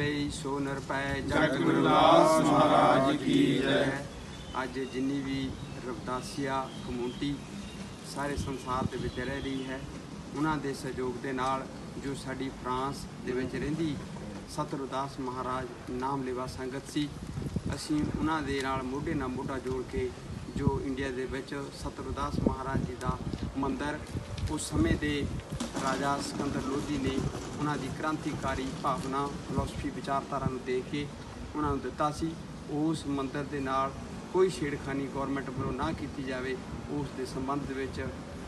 ਨਿਰਭੈ ਜਗ ਗੁਰਦਾਸ ਮਹਾਰਾਜ ਕੀ ਜੈ। ਅੱਜ ਜਿੰਨੀ ਵੀ ਰਵਦਾਸੀਆ ਕਮਿਊਨਿਟੀ ਸਾਰੇ ਸੰਸਾਰ ਦੇ ਵਿੱਚ ਰਹਿ ਰਹੀ ਹੈ ਉਹਨਾਂ ਦੇ ਸਹਿਯੋਗ ਦੇ ਨਾਲ ਜੋ ਸਾਡੀ ਫਰਾਂਸ ਦੇ ਵਿੱਚ ਰਹਿੰਦੀ ਸਤਿਗੁਰਦਾਸ ਮਹਾਰਾਜ ਨਾਮ ਲੈਵਾ ਸੰਗਤ ਸੀ ਅਸੀਂ ਉਹਨਾਂ ਦੇ ਨਾਲ ਮੋਢੇ ਨਾਲ ਮੋਢਾ ਜੋੜ ਕੇ ਜੋ ਇੰਡੀਆ ਦੇ ਵਿੱਚ ਸਤਿਗੁਰਦਾਸ ਮਹਾਰਾਜ ਜੀ ਦਾ ਮੰਦਿਰ, ਉਸ ਸਮੇਂ ਦੇ ਰਾਜਾ ਸਿਕੰਦਰ ਲੋਧੀ ਨੇ ਉਹਨਾਂ ਦੀ ਕ੍ਰਾਂਤੀਕਾਰੀ ਭਾਵਨਾ ਫਿਲਾਸਫੀ ਵਿਚਾਰਧਾਰਾ ਨੂੰ ਦੇਖ ਕੇ ਉਹਨਾਂ ਨੂੰ ਦਿੱਤਾ ਸੀ। ਉਸ ਮੰਦਿਰ ਦੇ ਨਾਲ ਕੋਈ ਛੇੜਖਾਨੀ ਗਵਰਨਮੈਂਟ ਵੱਲੋਂ ਨਾ ਕੀਤੀ ਜਾਵੇ, ਉਸ ਦੇ ਸੰਬੰਧ ਦੇ ਵਿੱਚ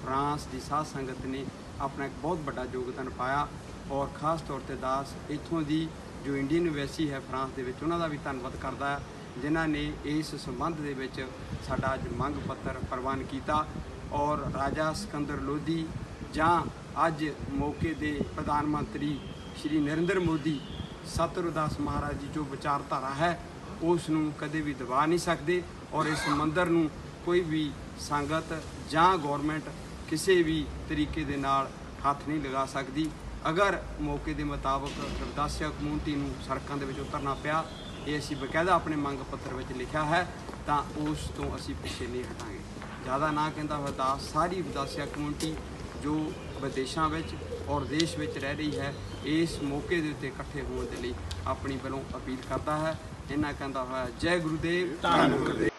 ਫਰਾਂਸ ਦੀ ਸਾਧ ਸੰਗਤ ਨੇ ਆਪਣਾ ਇੱਕ ਬਹੁਤ ਵੱਡਾ ਯੋਗਦਾਨ ਪਾਇਆ ਔਰ ਖਾਸ ਤੌਰ ਤੇ ਦਾਸ ਇੱਥੋਂ ਦੀ ਜੋ ਇੰਡੀਅਨ ਵੈਸੀ ਹੈ ਫਰਾਂਸ ਦੇ ਵਿੱਚ, ਉਹਨਾਂ ਦਾ ਵੀ ਧੰਨਵਾਦ ਕਰਦਾ। ਹੈ ਜਿਨ੍ਹਾਂ ਨੇ ਇਸ ਸੰਬੰਧ ਦੇ ਵਿੱਚ ਸਾਡਾ ਅੱਜ ਮੰਗ ਪੱਤਰ ਪ੍ਰਵਾਨ ਕੀਤਾ ਔਰ ਰਾਜਾ ਸਿਕੰਦਰ ਲੋਧੀ ਜਾਂ ਅੱਜ ਮੌਕੇ ਦੇ ਪ੍ਰਧਾਨ ਮੰਤਰੀ ਸ਼੍ਰੀ ਨਰਿੰਦਰ ਮੋਦੀ ਸਤਿਗੁਰਦਾਸ ਮਹਾਰਾਜ ਜੀ ਜੋ ਵਿਚਾਰਧਾਰਾ ਹੈ ਉਸ ਨੂੰ ਕਦੇ ਵੀ ਦਬਾ ਨਹੀਂ ਸਕਦੇ ਔਰ ਇਸ ਮੰਦਰ ਨੂੰ ਕੋਈ ਵੀ ਸੰਗਤ ਜਾਂ ਗਵਰਨਮੈਂਟ ਕਿਸੇ ਵੀ ਤਰੀਕੇ ਦੇ ਨਾਲ ਹੱਥ ਨਹੀਂ ਲਗਾ ਸਕਦੀ। ਅਗਰ ਮੌਕੇ ਦੇ ਮੁਤਾਬਕ ਰਵਦਾਸਿਆ ਕਮਿਊਨਿਟੀ ਨੂੰ ਸੜਕਾਂ ਦੇ ਵਿੱਚ ਉਤਰਨਾ ਪਿਆ ਇਹ ਅਸੀਂ ਬਕਾਇਦਾ ਆਪਣੇ ਮੰਗ ਪੱਤਰ ਵਿੱਚ ਲਿਖਿਆ ਹੈ, ਤਾਂ ਉਸ ਤੋਂ ਅਸੀਂ ਪਿੱਛੇ ਨਹੀਂ ਹਟਾਂਗੇ। ਜ਼ਿਆਦਾ ਨਾ ਕਹਿੰਦਾ ਹੋਇਆ ਦਾਸ ਸਾਰੀ ਰਵਦਾਸਿਆ ਕਮਿਊਨਿਟੀ ਜੋ ਵਿਦੇਸ਼ਾਂ ਵਿੱਚ ਔਰ ਦੇਸ਼ ਵਿੱਚ ਰਹਿ ਰਹੀ ਹੈ, ਇਸ ਮੌਕੇ ਦੇ ਉੱਤੇ ਇਕੱਠੇ ਹੋਣ ਦੇ ਲਈ ਆਪਣੀ ਵੱਲੋਂ ਅਪੀਲ ਕਰਦਾ ਹੈ। ਇਹਨਾਂ ਕਹਿੰਦਾ ਹੋਇਆ, ਜੈ ਗੁਰੂਦੇਵ, ਧੰਨ ਗੁਰਦੇਵ।